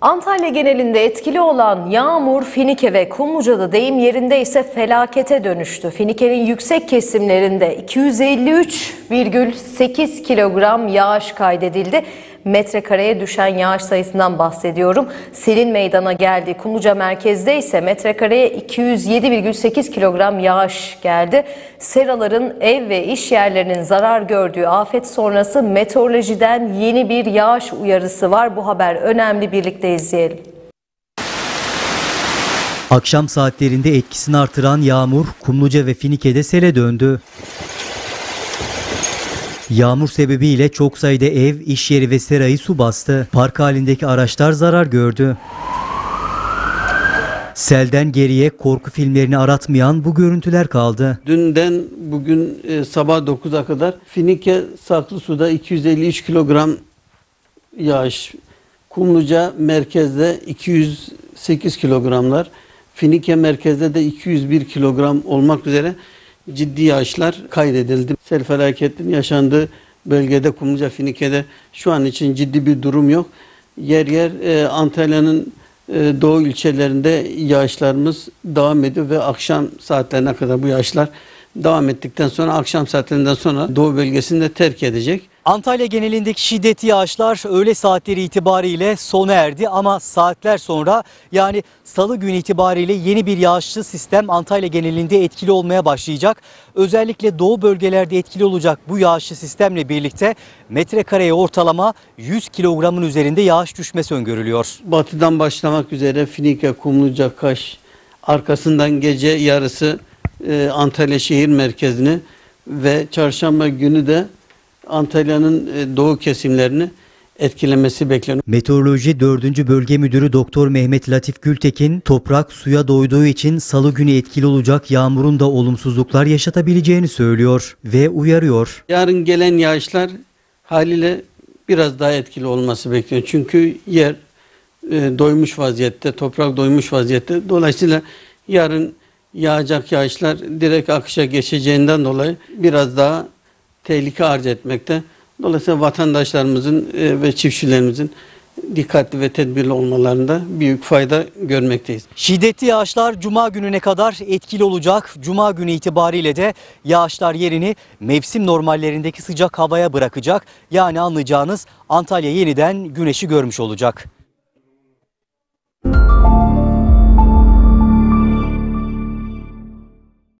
Antalya genelinde etkili olan yağmur Finike ve Kumluca'da deyim yerinde ise felakete dönüştü. Finike'nin yüksek kesimlerinde 253,8 kilogram yağış kaydedildi. Metrekareye düşen yağış sayısından bahsediyorum. Selin meydana geldi. Kumluca merkezde ise metrekareye 207,8 kilogram yağış geldi. Seraların ev ve iş yerlerinin zarar gördüğü afet sonrası meteorolojiden yeni bir yağış uyarısı var. Bu haber önemli birlikte izleyelim. Akşam saatlerinde etkisini artıran yağmur Kumluca ve Finike'de sele döndü. Yağmur sebebiyle çok sayıda ev, iş yeri ve serayı su bastı. Park halindeki araçlar zarar gördü. Selden geriye korku filmlerini aratmayan bu görüntüler kaldı. Dünden bugün e, sabah 9'a kadar Finike saklı suda 253 kilogram yağış. Kumluca merkezde 208 kilogramlar. Finike merkezde de 201 kilogram olmak üzere ciddi yağışlar kaydedildi. Sel felaketinin yaşandığı bölgede Kumluca Finike'de şu an için ciddi bir durum yok. Yer yer e, Antalya'nın e, doğu ilçelerinde yağışlarımız devam ediyor ve akşam saatlerine kadar bu yağışlar devam ettikten sonra akşam saatlerinden sonra doğu bölgesini de terk edecek. Antalya genelindeki şiddetli yağışlar öğle saatleri itibariyle sona erdi ama saatler sonra yani salı günü itibariyle yeni bir yağışlı sistem Antalya genelinde etkili olmaya başlayacak. Özellikle doğu bölgelerde etkili olacak bu yağışlı sistemle birlikte metrekareye ortalama 100 kilogramın üzerinde yağış düşmesi öngörülüyor. Batıdan başlamak üzere Finike, Kumluca, Kaş arkasından gece yarısı e, Antalya şehir merkezini ve çarşamba günü de Antalya'nın e, doğu kesimlerini etkilemesi bekleniyor. Meteoroloji 4. Bölge Müdürü Doktor Mehmet Latif Gültekin, toprak suya doyduğu için salı günü etkili olacak yağmurun da olumsuzluklar yaşatabileceğini söylüyor ve uyarıyor. Yarın gelen yağışlar haliyle biraz daha etkili olması bekleniyor. Çünkü yer e, doymuş vaziyette, toprak doymuş vaziyette. Dolayısıyla yarın yağacak yağışlar direkt akışa geçeceğinden dolayı biraz daha tehlike arz etmekte. Dolayısıyla vatandaşlarımızın e, ve çiftçilerimizin dikkatli ve tedbirli olmalarında büyük fayda görmekteyiz. Şiddetli yağışlar cuma gününe kadar etkili olacak. Cuma günü itibariyle de yağışlar yerini mevsim normallerindeki sıcak havaya bırakacak. Yani anlayacağınız Antalya yeniden güneşi görmüş olacak.